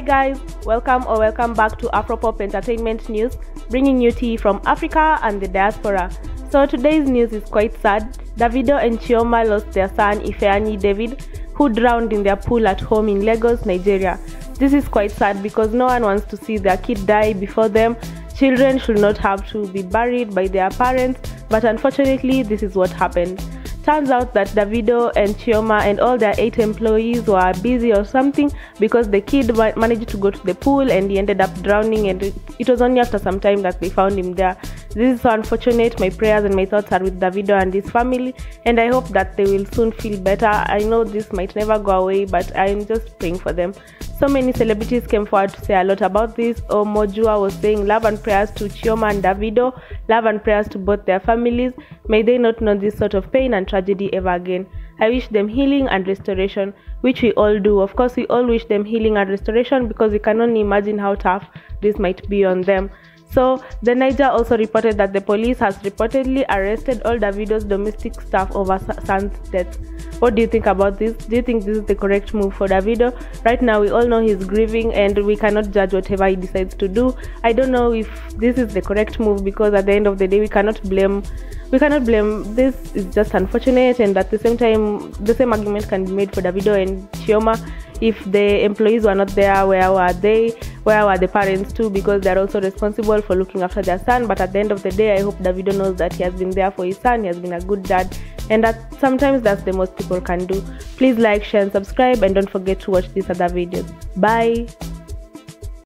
guys, welcome or welcome back to Afropop Entertainment News, bringing you tea from Africa and the diaspora. So today's news is quite sad. Davido and Chioma lost their son Ifeanyi David, who drowned in their pool at home in Lagos, Nigeria. This is quite sad because no one wants to see their kid die before them. Children should not have to be buried by their parents, but unfortunately, this is what happened. Turns out that Davido and Chioma and all their eight employees were busy or something because the kid managed to go to the pool and he ended up drowning. And it was only after some time that they found him there. This is so unfortunate. My prayers and my thoughts are with Davido and his family, and I hope that they will soon feel better. I know this might never go away, but I'm just praying for them. So many celebrities came forward to say a lot about this. Oh, Omojua was saying love and prayers to Chioma and Davido, love and prayers to both their families. May they not know this sort of pain and tragedy ever again. I wish them healing and restoration, which we all do. Of course, we all wish them healing and restoration because we can only imagine how tough this might be on them. So, the Niger also reported that the police has reportedly arrested all Davido's domestic staff over son's death. What do you think about this? Do you think this is the correct move for Davido? Right now, we all know he's grieving and we cannot judge whatever he decides to do. I don't know if this is the correct move because at the end of the day, we cannot blame we cannot blame this is just unfortunate and at the same time the same argument can be made for Davido and Chioma if the employees were not there where were they where were the parents too because they're also responsible for looking after their son. But at the end of the day i hope davido knows that he has been there for his son he has been a good dad and that sometimes that's the most people can do. Please like share and subscribe and don't forget to watch these other videos. Bye